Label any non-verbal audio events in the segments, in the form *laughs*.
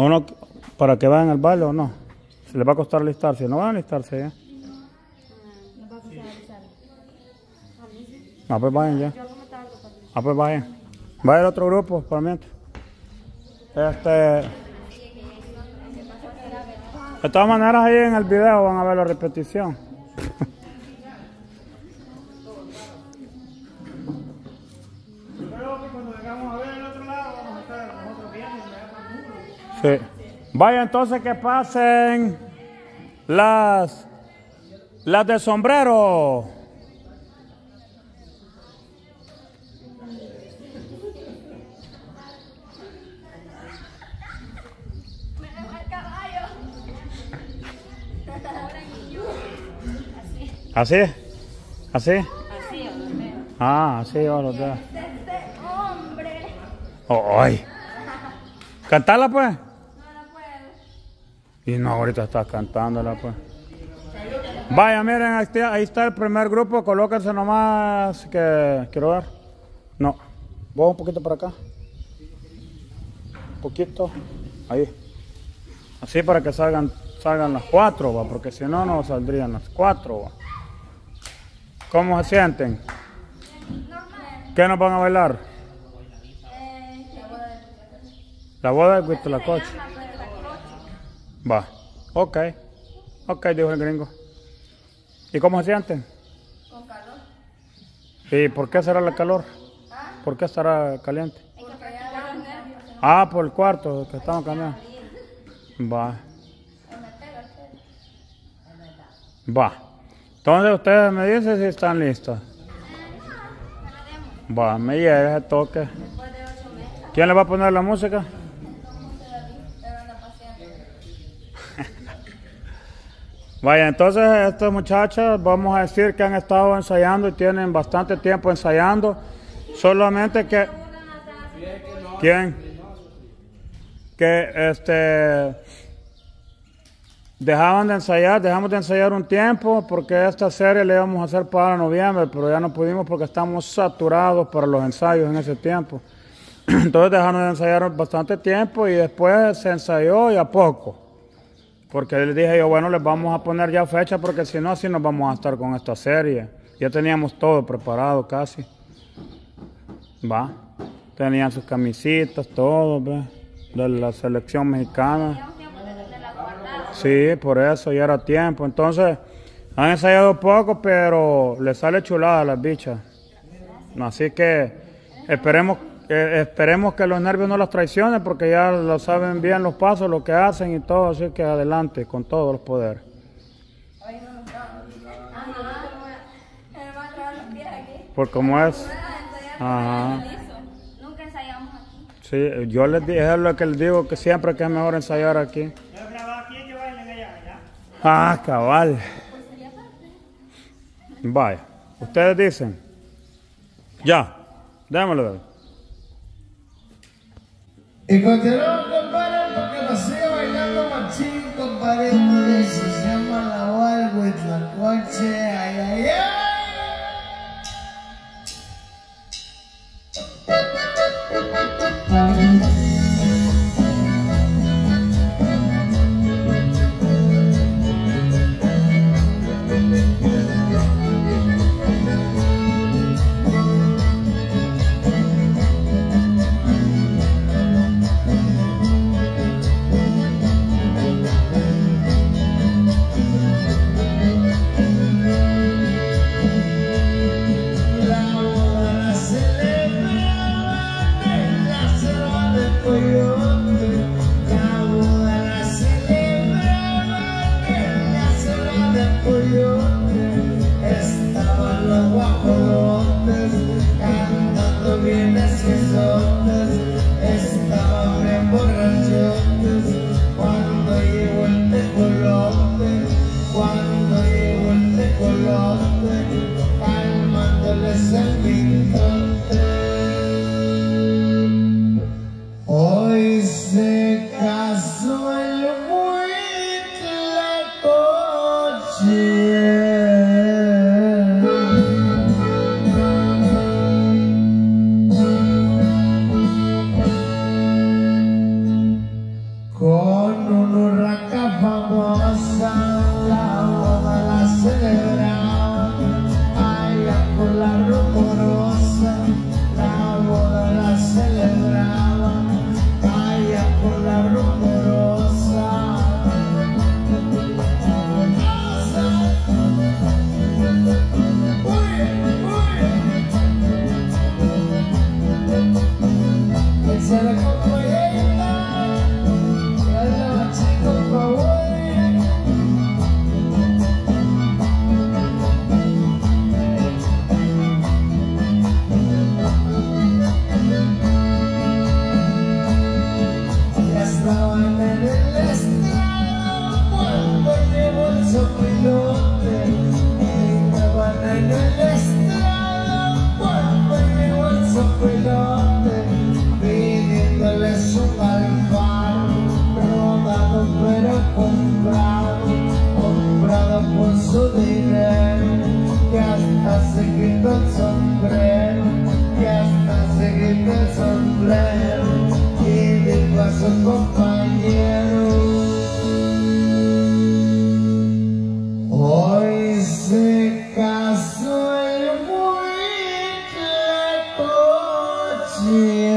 ¿O no, para que vayan al baile o no? ¿Se les va a costar alistarse? ¿No van a alistarse ya? Ah, pues vayan ya. Ah, pues vayan. Va el otro grupo, por mientras. Este... De todas maneras, ahí en el video van a ver la repetición. Sí. Vaya entonces que pasen las las de sombrero. ¿Así? ¿Así? Así, Ah, así. Este hombre. Oh, ay. Cantala pues. Y no, ahorita estás cantándola pues. Vaya, miren, ahí está, el primer grupo, colóquense nomás que quiero ver. No, vos un poquito para acá. Un poquito. Ahí. Así para que salgan, salgan las cuatro, va, porque si no, no saldrían las cuatro, va. ¿Cómo se sienten? ¿Qué nos van a bailar? Eh, la boda de La boda de Huitlacoche. la boda de la coche. Va. Ok. Ok, dijo el gringo. ¿Y cómo se sienten? Con calor. ¿Y por qué será el calor? ¿Por qué estará caliente? Ah, por el cuarto que estamos cambiando. Va. Va. Entonces ustedes me dicen si están listos. Va, me llega ese toque. ¿Quién le va a poner la música? Vaya, entonces estos muchachos vamos a decir que han estado ensayando y tienen bastante tiempo ensayando. Solamente que... ¿Quién? Que este... Dejaban de ensayar, dejamos de ensayar un tiempo porque esta serie la íbamos a hacer para noviembre, pero ya no pudimos porque estamos saturados para los ensayos en ese tiempo. *clears throat* Entonces dejaron de ensayar bastante tiempo y después se ensayó y a poco. Porque les dije yo, bueno, les vamos a poner ya fecha porque si no, así nos vamos a estar con esta serie. Ya teníamos todo preparado casi. Va. Tenían sus camisitas, todo, ve, de la selección mexicana. Sí, por eso ya era tiempo. Entonces, han ensayado poco, pero les sale chulada a las bichas. Así que esperemos, eh, esperemos que los nervios no las traicionen porque ya lo saben bien los pasos, lo que hacen y todo. Así que adelante con todos los poderes. Los. Por como es. Ajá. Ajá. Nunca ensayamos aquí. Sí, yo les dije es lo que les digo que siempre que es mejor ensayar aquí. Ah, cabal. Vaya. Ustedes dicen. Ya. Démoslo. Y continuamos, compadre, porque nos sigue bailando machín, compadre. Se llama la Wild with la coche. Ay, ay, ay. Yeah.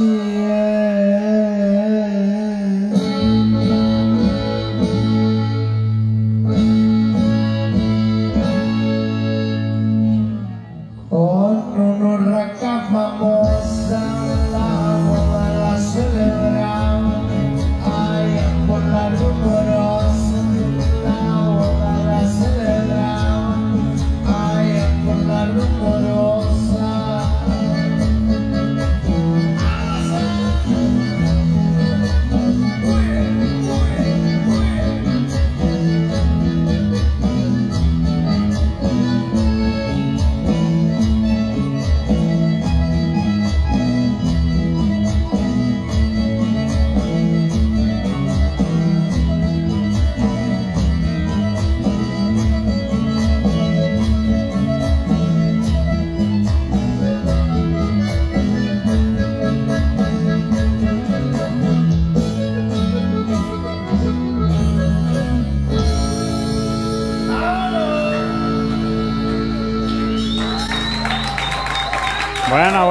Hum.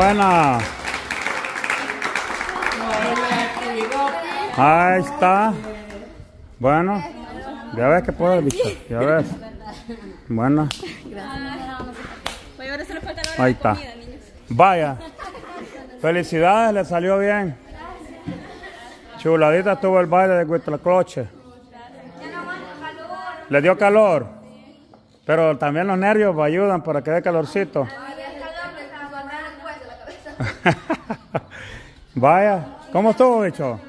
Ana. Ahí está. Bueno, ya ves que puedo, Lisa. Ya ves. Bueno. Ahí está. Vaya. Felicidades, le salió bien. Chuladita estuvo el baile de Huitlacoche. Le dio calor. Pero también los nervios ayudan para que dé calorcito. *laughs* Vaya, ¿cómo estuvo, bicho?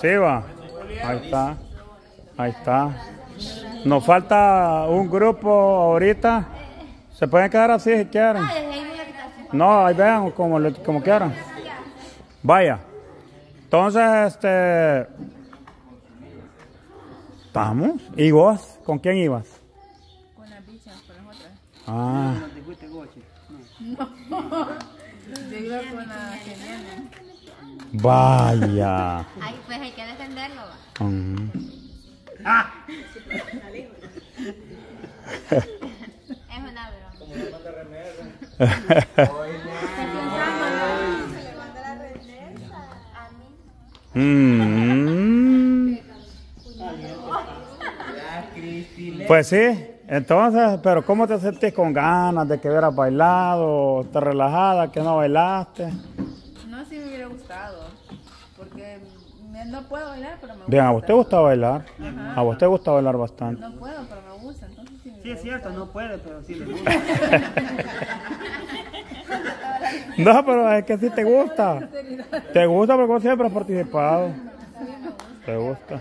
Sí, va. Ahí está. Ahí está. Nos falta un grupo ahorita. Se pueden quedar así si quieren. No, ahí vean como, como quieran. Vaya. Entonces, este. Vamos. ¿Y vos? ¿Con quién ibas? Con las bichas, con las otras. Ah. Yo iba con que vienen. vaya. Ay, pues hay que defenderlo. Mm. *laughs* Es una broma. A mí. Pues sí, entonces, pero ¿cómo te sentís con ganas de que hubieras bailado? ¿Te relajada que no bailaste? No, sí me hubiera gustado. Porque me- no puedo bailar, pero me gusta. Bien, a vos te gusta bailar. A vos te gusta bailar bastante. No puedo, pero me gusta. Entonces sí me Sí, es cierto, no puede, pero sí le gusta. *laughs* No, pero es que sí te gusta. *laughs* Te gusta porque vos siempre has participado. Te gusta.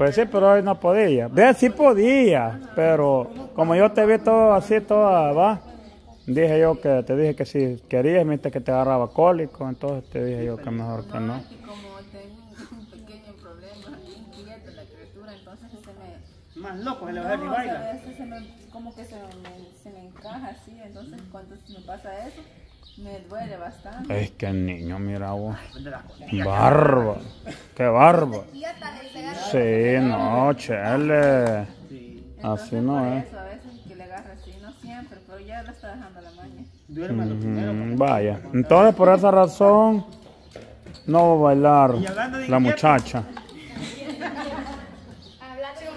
Pues sí, pero hoy no podía. Ve, sí podía, pero como yo te vi todo así, toda, va. Dije yo que te dije que si querías, viste que te agarraba cólico, entonces te dije yo que mejor que no. Y como tengo un pequeño problema, inquieta la criatura, entonces se me... Más loco, se le va a ver ni No, o sea, baila. a veces se me, como que se me, se me encaja así, entonces cuando me pasa eso, me duele bastante. Es que el niño, mira vos. Bárbaro. Qué pega Sí, no, chele. Así no es. eso a veces que le agarra así, no siempre, pero ya lo está dejando la maña. Mm, vaya. Entonces, por esa razón, no va a bailar la muchacha.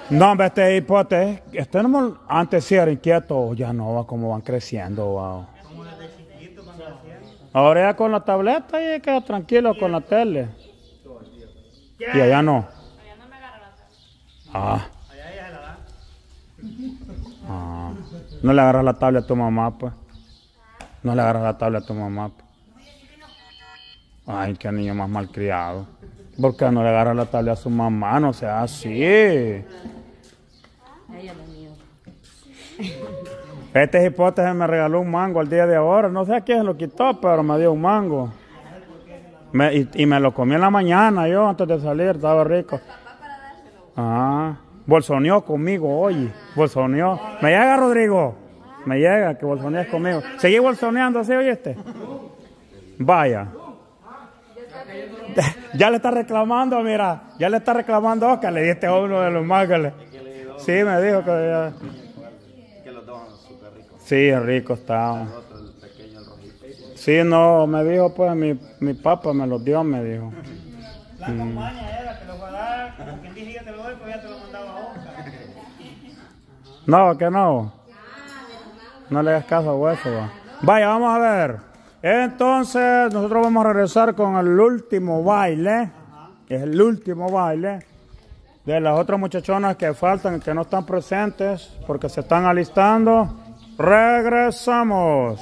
No, hombre, este hipote, este antes sí era inquieto, ya no, va como van creciendo, wow. Ahora ya con la tableta y queda tranquilo con la tele. Y allá no. Ah. Ah. No le agarras la tablet a tu mamá, pues. No le agarras la tablet a tu mamá. pues. Ay, qué niño más malcriado. ¿Por qué no le agarras la tablet a su mamá? No sea así. Este hipótesis me regaló un mango al día de ahora. No sé a quién se lo quitó, pero me dio un mango. Y, me lo comí en la mañana yo antes de salir, estaba rico. Ah, bolsoneó conmigo hoy. Bolsoneó. ¿Me llega, Rodrigo? Me llega que bolsoneas conmigo. ¿Seguí bolsoneando así, oíste? Vaya. *laughs* Ya le está reclamando, mira. Ya le está reclamando Oscar. Le diste a uno de los le- Sí, me dijo que. Sí, rico estaba. Sí, no, me dijo, pues, mi, mi papá me los dio, me dijo. La compañía era que lo va a dar, como quien dije ya te lo doy, pues ya te lo mandaba a Oscar. No, que no. No le hagas caso a hueso. va. Vaya, vamos a ver. Entonces, nosotros vamos a regresar con el último baile. Es el último baile de las otras muchachonas que faltan, que no están presentes, porque se están alistando. Regresamos.